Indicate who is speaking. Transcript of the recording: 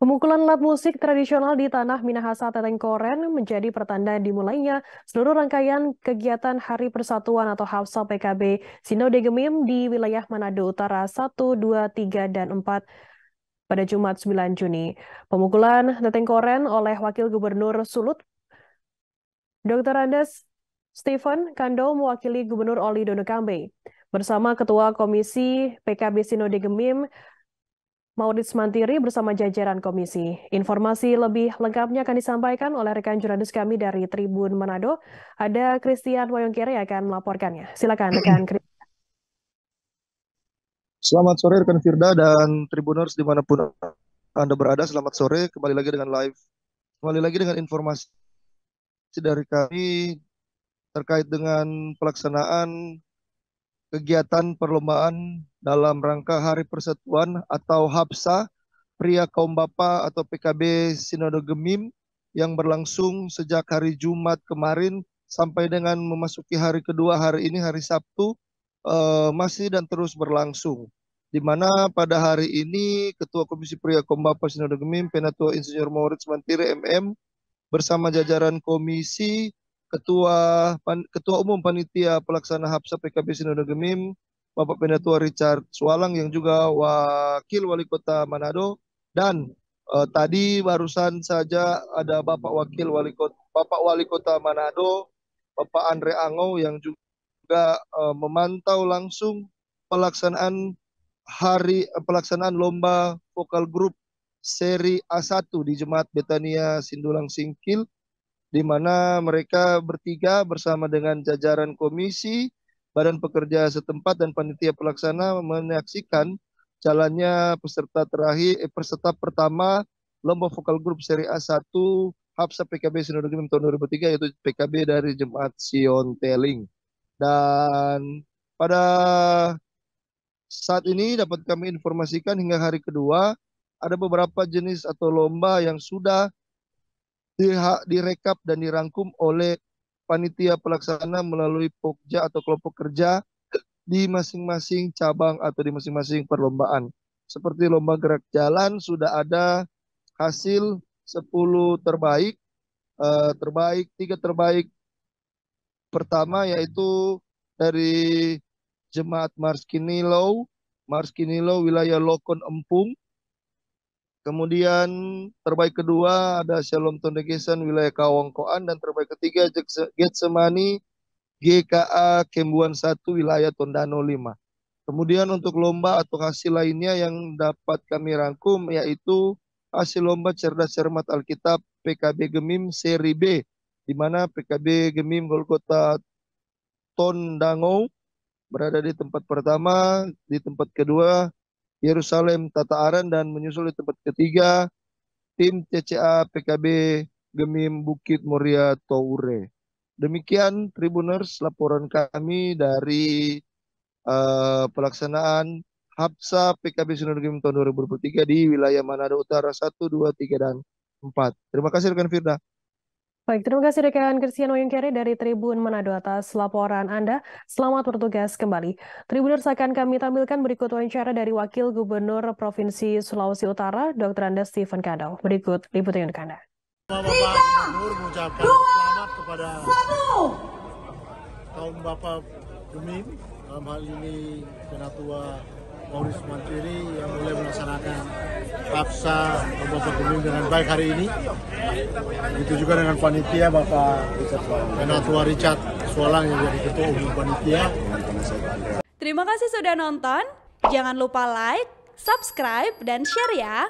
Speaker 1: Pemukulan alat musik tradisional di tanah Minahasa Tetengkoren menjadi pertanda dimulainya seluruh rangkaian kegiatan Hari Persatuan atau Hafsa PKB Sinode Gemim di wilayah Manado Utara 1, 2, 3, dan 4 pada Jumat 9 Juni. Pemukulan Tetengkoren oleh Wakil Gubernur Sulut, Dr. Andes Stephen Kando mewakili Gubernur Oli Dono Kambe bersama Ketua Komisi PKB Sinode Gemim Maurits Mantiri bersama jajaran komisi. Informasi lebih lengkapnya akan disampaikan oleh rekan jurnalis kami dari Tribun Manado. Ada Christian Wayongkiri yang akan melaporkannya. Silakan rekan Christian.
Speaker 2: Selamat sore rekan Firda dan Tribuners di mana pun Anda berada. Selamat sore, kembali lagi dengan live. Kembali lagi dengan informasi dari kami terkait dengan pelaksanaan kegiatan perlombaan dalam rangka Hari Persatuan atau HAPSA Pria Kaum Bapa atau PKB Sinode Gemim yang berlangsung sejak hari Jumat kemarin sampai dengan memasuki hari kedua hari ini hari Sabtu uh, masih dan terus berlangsung. Di mana pada hari ini Ketua Komisi Pria Kaum Bapa Sinode Gemim Penatua Insinyur Moritz Mantiri MM bersama jajaran komisi Ketua Pan, Ketua Umum Panitia Pelaksana Hapsa PKB Sinode Gemim, Bapak Penatua Richard Sualang yang juga Wakil Wali Kota Manado. Dan uh, tadi barusan saja ada Bapak Wakil Wali Kota Bapak Wali Kota Manado, Bapak Andre Ango yang juga uh, memantau langsung pelaksanaan hari uh, pelaksanaan lomba vokal grup seri A1 di Jemaat Betania Sindulang Singkil di mana mereka bertiga bersama dengan jajaran komisi, badan pekerja setempat dan panitia pelaksana menyaksikan jalannya peserta terakhir eh, peserta pertama lomba vokal grup seri A1 Hapsa PKB Sinode Gemim tahun 2003 yaitu PKB dari Jemaat Sion Teling. Dan pada saat ini dapat kami informasikan hingga hari kedua ada beberapa jenis atau lomba yang sudah direkap dan dirangkum oleh panitia pelaksana melalui pokja atau kelompok kerja di masing-masing cabang atau di masing-masing perlombaan. Seperti lomba gerak jalan sudah ada hasil 10 terbaik, uh, terbaik tiga terbaik pertama yaitu dari Jemaat Marskinilo, Marskinilo wilayah Lokon Empung, Kemudian terbaik kedua ada Shalom Tondegesan wilayah Kawangkoan dan terbaik ketiga Getsemani GKA Kembuan 1 wilayah Tondano 5. Kemudian untuk lomba atau hasil lainnya yang dapat kami rangkum yaitu hasil lomba cerdas cermat Alkitab PKB Gemim seri B di mana PKB Gemim Golgota Tondango berada di tempat pertama, di tempat kedua Yerusalem Tata Aran dan menyusul di tempat ketiga tim CCA PKB Gemim Bukit Muria Toure. Demikian Tribuners laporan kami dari uh, pelaksanaan Hapsa PKB Sinode Gemim tahun 2023 di wilayah Manado Utara 1, 2, 3, dan 4. Terima kasih rekan Firda.
Speaker 1: Baik, terima kasih rekan Cristiano Yungkere dari Tribun Manado atas laporan Anda. Selamat bertugas kembali. Tribuners akan kami tampilkan berikut wawancara dari Wakil Gubernur Provinsi Sulawesi Utara, Dr. Anda Stephen Kadal. Berikut liputan untuk Anda.
Speaker 3: Bapak Gubernur mengucapkan selamat kepada kaum Bapak Gemim, dalam hal ini Penatua Maurice Mantiri yang mulai melaksanakan paksa Bapak Gemim dengan baik hari ini. Itu juga dengan panitia Bapak Penatua Richard Sualang yang jadi ketua umum panitia.
Speaker 4: Terima kasih sudah nonton. Jangan lupa like, subscribe, dan share ya.